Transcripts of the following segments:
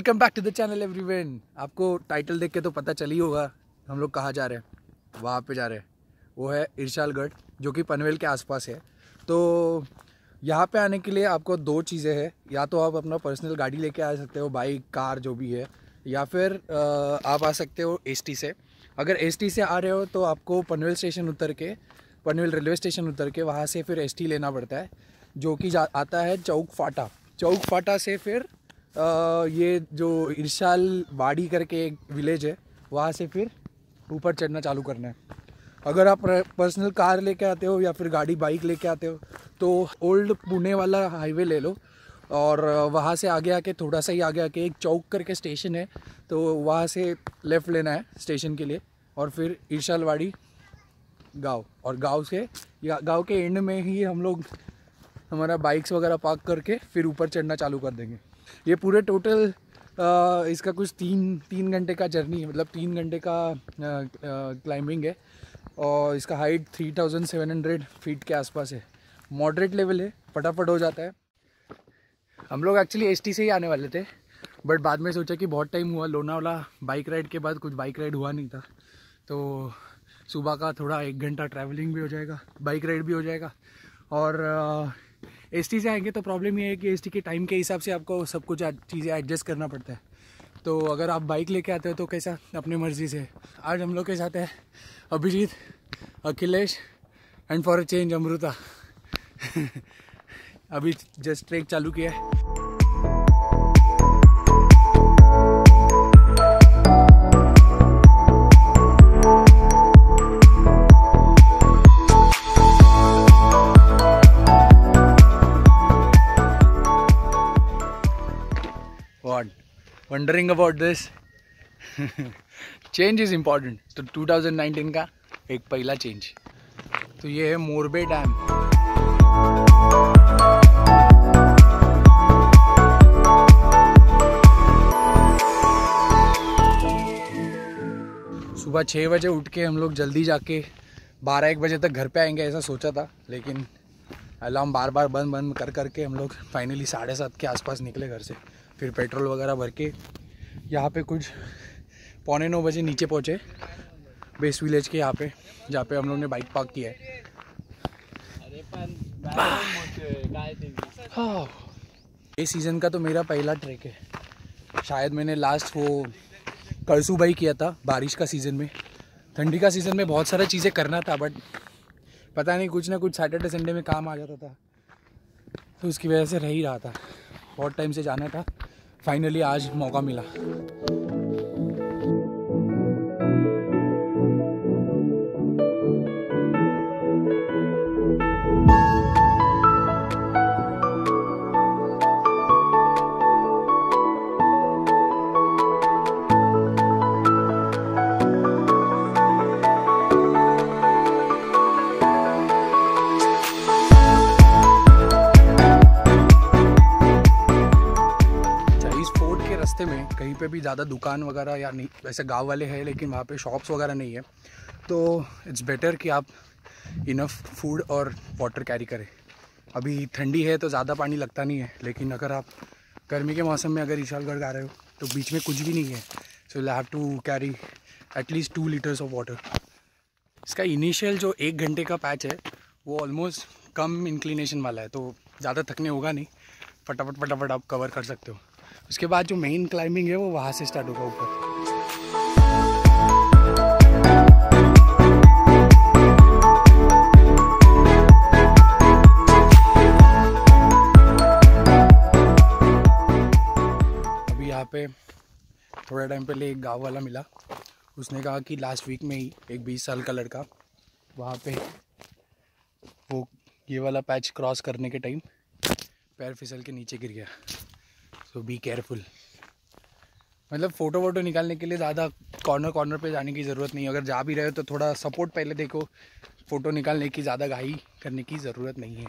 Welcome back to the channel everyone आपको title देख के तो पता चल ही होगा, हम लोग कहाँ जा रहे हैं। वहाँ पे जा रहे हैं। वो है इरशालगढ़, जो कि पनवेल के आसपास है। तो यहाँ पे आने के लिए आपको दो चीज़ें हैं। या तो आप अपना पर्सनल गाड़ी लेके आ सकते हो बाइक कार जो भी है। या फिर आप आ सकते हो एसटी से। अगर एसटी से आ रहे हो तो आपको पनवेल स्टेशन उतर के, पनवेल रेलवे स्टेशन उतर के वहाँ से फिर एसटी लेना पड़ता है। जो कि आता है चौक फाटा। चौक फाटा से फिर ये जो इरशाल वाड़ी करके एक विलेज है, वहाँ से फिर ऊपर चढ़ना चालू करना है। अगर आप पर्सनल कार लेके आते हो या फिर गाड़ी बाइक लेके आते हो तो ओल्ड पुणे वाला हाईवे ले लो और वहाँ से आगे आके, थोड़ा सा ही आगे आके एक चौक करके स्टेशन है तो वहाँ से लेफ़्ट लेना है स्टेशन के लिए और फिर इरशालवाड़ी गाँव। और गाँव से गाँव के एंड में ही हम लोग हमारा बाइक्स वगैरह पार्क करके फिर ऊपर चढ़ना चालू कर देंगे। ये पूरे टोटल इसका कुछ तीन तीन घंटे का जर्नी मतलब तीन घंटे का क्लाइंबिंग है और इसका height three thousand seven hundred feet के आसपास है। मॉडरेट लेवल है, फटाफट हो जाता है। हम लोग एक्चुअली एस से ही आने वाले थे बट बाद में सोचा कि बहुत टाइम हुआ, लोनावाला बाइक राइड के बाद कुछ बाइक राइड हुआ नहीं था। तो सुबह का थोड़ा एक घंटा ट्रैवलिंग भी हो जाएगा बाइक राइड भी हो जाएगा और एसटी से आएँगे तो प्रॉब्लम ये है कि एसटी के टाइम के हिसाब से आपको सब कुछ चीज़ें एडजस्ट करना पड़ता है। तो अगर आप बाइक लेके आते हो तो कैसा? अपनी मर्ज़ी से। आज हम लोग के साथ है Abhijeet, Akhilesh and for a change Amrita. अभी जस्ट ट्रेक चालू किया है। Wondering about this change is important तो 2019 का एक पहला चेंज तो ये है मोरबे डैम सुबह छः बजे उठ के हम लोग जल्दी जाके बारह एक बजे तक घर पे आएँगे, ऐसा सोचा था, लेकिन अलार्म बार बार बंद बंद कर करके हम लोग फाइनली साढ़े सात के आसपास निकले घर से। फिर पेट्रोल वगैरह भर के यहाँ पे कुछ पौने नौ बजे नीचे पहुँचे। बेस विलेज के यहाँ पे जहाँ पे हम लोग ने बाइक पार्क किया है। हाँ। ये सीज़न का तो मेरा पहला ट्रैक है। शायद मैंने लास्ट वो करसू बाई किया था बारिश का सीज़न में। ठंडी का सीज़न में बहुत सारा चीज़ें करना था बट पता नहीं कुछ ना कुछ सैटरडे संडे में काम आ जाता था। तो उसकी वजह से रह ही रहा था। बहुत टाइम से जाना था। फाइनली आज मौका मिला। भी ज़्यादा दुकान वगैरह या नहीं, वैसे गाँव वाले हैं, लेकिन वहाँ पे शॉप्स वगैरह नहीं है। तो इट्स बेटर कि आप इनफ फ़ूड और वाटर कैरी करें। अभी ठंडी है तो ज़्यादा पानी लगता नहीं है, लेकिन अगर आप गर्मी के मौसम में अगर ईशालगढ़ आ रहे हो तो बीच में कुछ भी नहीं है। So you have to carry at least two litres of water इसका इनिशियल जो एक घंटे का पैच है, वो ऑलमोस्ट कम इंक्लिनेशन वाला है तो ज़्यादा थकने होगा नहीं। फटाफट फटाफट आप कवर कर सकते हो। उसके बाद जो मेन क्लाइंबिंग है, वो वहाँ से स्टार्ट होगा ऊपर। अभी यहाँ पे थोड़ा टाइम पहले एक गाँव वाला मिला। उसने कहा कि लास्ट वीक में ही एक 20 साल का लड़का वहाँ पे वो ये वाला पैच क्रॉस करने के टाइम पैर फिसल के नीचे गिर गया। सो बी केयरफुल मतलब फ़ोटो वोटो निकालने के लिए ज़्यादा कॉर्नर कॉर्नर पे जाने की ज़रूरत नहीं अगर जा भी रहे हो तो थोड़ा सपोर्ट पहले देखो। फ़ोटो निकालने की ज़्यादा गाही करने की ज़रूरत नहीं है।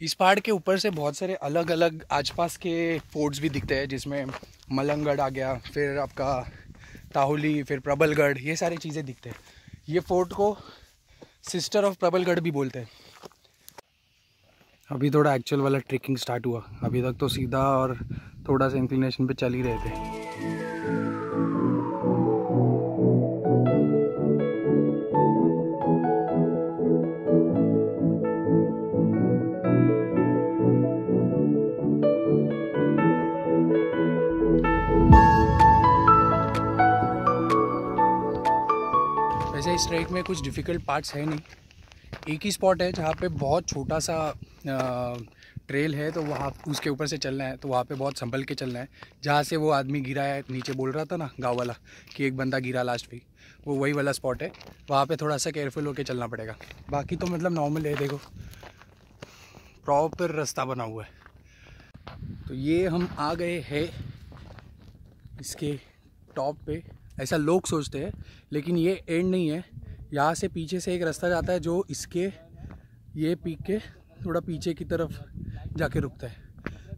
इस पहाड़ के ऊपर से बहुत सारे अलग अलग आसपास के फोर्ट्स भी दिखते हैं, जिसमें मलंगगढ़ आ गया, फिर आपका ताहुली, फिर प्रबलगढ़, ये सारी चीज़ें दिखते हैं। ये फोर्ट को सिस्टर ऑफ़ प्रबलगढ़ भी बोलते हैं। अभी थोड़ा एक्चुअल वाला ट्रेकिंग स्टार्ट हुआ। अभी तक तो सीधा और थोड़ा सा इंक्लिनेशन पे चल ही रहे थे। वैसे इस ट्रैक में कुछ डिफ़िकल्ट पार्ट्स है नहीं। एक ही स्पॉट है जहाँ पे बहुत छोटा सा ट्रेल है तो वहाँ उसके ऊपर से चलना है तो वहाँ पे बहुत संभल के चलना है। जहाँ से वो आदमी गिरा है, नीचे बोल रहा था ना, गाँव वाला, कि एक बंदा गिरा लास्ट पे वो वही वाला स्पॉट है। वहाँ पे थोड़ा सा केयरफुल होकर चलना पड़ेगा। बाकी तो मतलब नॉर्मल है, देखो। प्रॉपर रास्ता बना हुआ है। तो ये हम आ गए हैं इसके टॉप पे। ऐसा लोग सोचते हैं, लेकिन ये एंड नहीं है। यहाँ से पीछे से एक रास्ता जाता है, जो इसके, ये पीक के, थोड़ा पीछे की तरफ़ जाके रुकता है।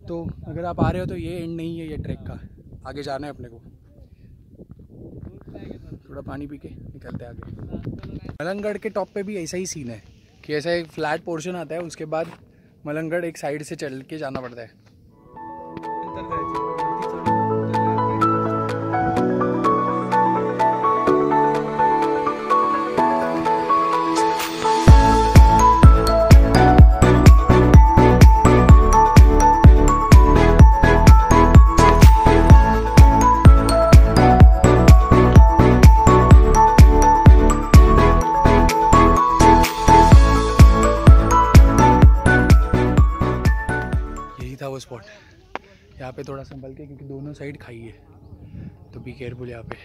तो अगर आप आ रहे हो तो ये एंड नहीं है ये ट्रैक का। आगे जाना है अपने को। थोड़ा पानी पी के निकलते हैं आगे। मलंगढ़ के टॉप पे भी ऐसा ही सीन है कि ऐसा एक फ्लैट पोर्शन आता है, उसके बाद मलंगढ़ एक साइड से चल के जाना पड़ता है। पे थोड़ा संभल के, क्योंकि दोनों साइड खाई है। तो बी केयरफुल यहाँ पे।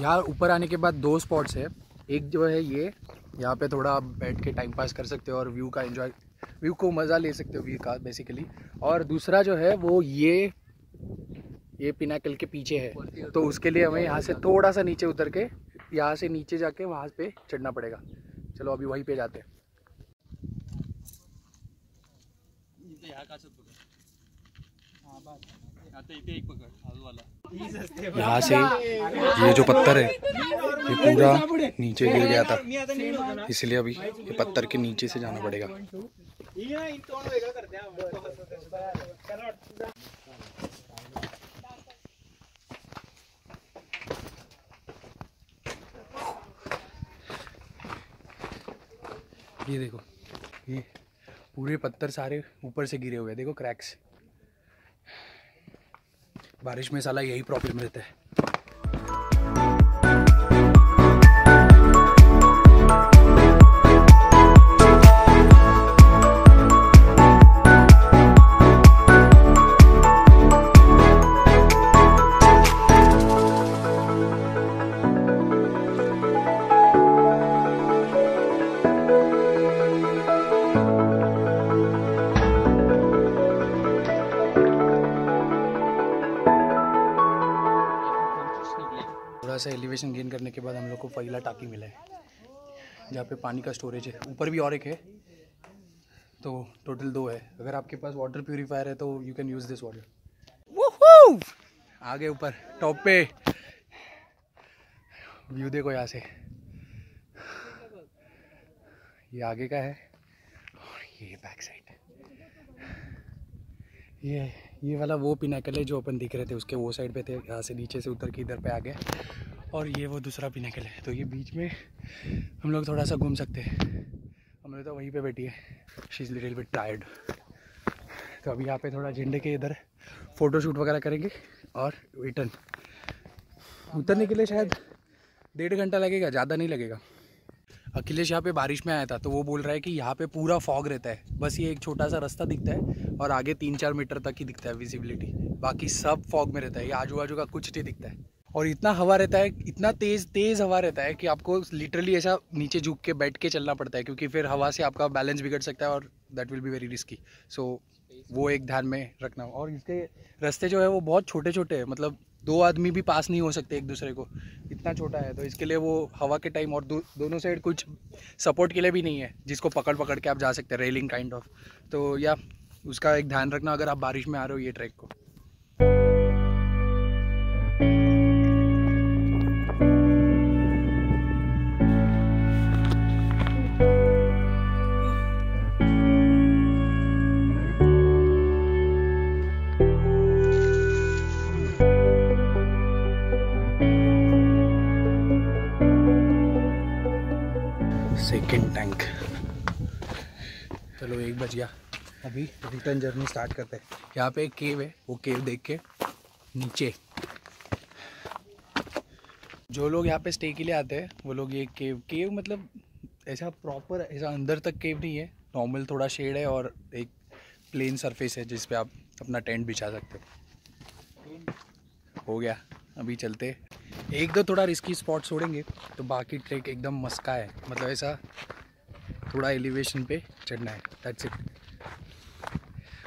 यहाँ ऊपर आने के बाद दो स्पॉट्स है। एक जो है ये, यहाँ पे थोड़ा आप बैठ के टाइम पास कर सकते हो और व्यू का एंजॉय व्यू को मज़ा ले सकते हो व्यू का बेसिकली और दूसरा जो है, वो ये ये पिनाकल के पीछे है। तो उसके लिए हमें यहाँ से थोड़ा सा नीचे उतर के, यहाँ से नीचे जाके वहाँ पे चढ़ना पड़ेगा। चलो अभी वहीं पे जाते हैं। यहाँ से ये जो पत्थर है, ये पूरा नीचे गिर गया था। इसलिए अभी ये पत्थर के नीचे से जाना पड़ेगा। ये देखो, ये पूरे पत्थर सारे ऊपर से गिरे हुए हैं। देखो क्रैक्स बारिश में साला यही प्रॉब्लम रहता है। पहला टाकी मिला है जहाँ पे पानी का स्टोरेज है। ऊपर भी और एक है तो टोटल दो है। अगर आपके पास वाटर प्यूरीफायर है तो you can use this water आगे ऊपर टॉप पे। व्यू देखो यहाँ से। ये आगे का है और ये बैक साइड ये ये वाला वो पिनाकल है जो अपन दिख रहे थे उसके वो साइड पे थे यहाँ से नीचे से उतर के इधर पे आ गए। और ये वो दूसरा पीने के लिए। तो ये बीच में हम लोग थोड़ा सा घूम सकते हैं। हमने तो वहीं पे बैठी है। She is little bit tired तो अभी यहाँ पे थोड़ा झंडे के इधर फ़ोटोशूट वगैरह करेंगे और रिटर्न उतरने के लिए शायद डेढ़ घंटा लगेगा, ज़्यादा नहीं लगेगा। अखिलेश यहाँ पे बारिश में आया था तो वो बोल रहा है कि यहाँ पे पूरा फॉग रहता है। बस ये एक छोटा सा रास्ता दिखता है और आगे तीन चार मीटर तक ही दिखता है विजिबिलिटी बाकी सब फॉग में रहता है। ये आजू बाजू का कुछ नहीं दिखता है। और इतना हवा रहता है इतना तेज़ तेज़ हवा रहता है कि आपको लिटरली ऐसा नीचे झुक के बैठ के चलना पड़ता है क्योंकि फिर हवा से आपका बैलेंस बिगड़ सकता है और that will be very risky so वो एक ध्यान में रखना। और इसके रास्ते जो है वो बहुत छोटे छोटे हैं। मतलब दो आदमी भी पास नहीं हो सकते एक दूसरे को। इतना छोटा है तो इसके लिए वो हवा के टाइम और दो, दोनों साइड कुछ सपोर्ट के लिए भी नहीं है जिसको पकड़ पकड़ के आप जा सकते हैं रेलिंग काइंड ऑफ़ तो या उसका एक ध्यान रखना अगर आप बारिश में आ रहे हो ये ट्रैक को। सेकेंड टैंक चलो एक बज गया। अभी रिटर्न जर्नी स्टार्ट करते हैं। यहाँ पे एक केव है वो केव देख के नीचे। जो लोग यहाँ पे स्टे के लिए आते हैं वो लोग ये केव केव मतलब ऐसा प्रॉपर ऐसा अंदर तक केव नहीं है। नॉर्मल थोड़ा शेड है और एक प्लेन सरफेस है जिस पे आप अपना टेंट बिछा सकते हो। हो गया। अभी चलते एक दो थोड़ा रिस्की स्पॉट छोड़ेंगे तो बाकी ट्रेक एकदम मस्का है। मतलब ऐसा थोड़ा एलिवेशन पे चढ़ना है। दैट्स इट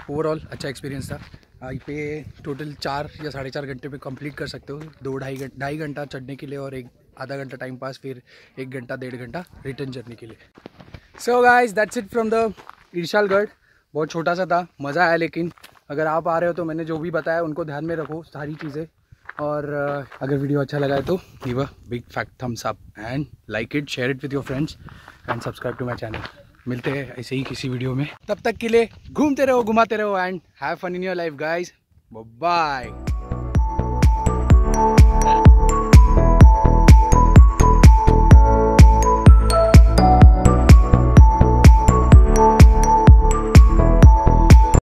ओवरऑल अच्छा एक्सपीरियंस था। आई पे टोटल चार या साढ़े चार घंटे पे कंप्लीट कर सकते हो। दो, ढाई घंटा ढाई घंटा चढ़ने के लिए और एक आधा घंटा टाइम पास फिर एक घंटा, डेढ़ घंटा रिटर्न जर्नी के लिए। So guys that's it from the Irshalgad बहुत छोटा सा था, मज़ा आया, लेकिन अगर आप आ रहे हो तो मैंने जो भी बताया उनको ध्यान में रखो, सारी चीज़ें। और अगर वीडियो अच्छा लगा है तो give a big fat thumbs up and like it share it with your friends and subscribe to my channel मिलते हैं ऐसे ही किसी वीडियो में। तब तक के लिए घूमते रहो, घुमाते रहो and have fun in your life guys bye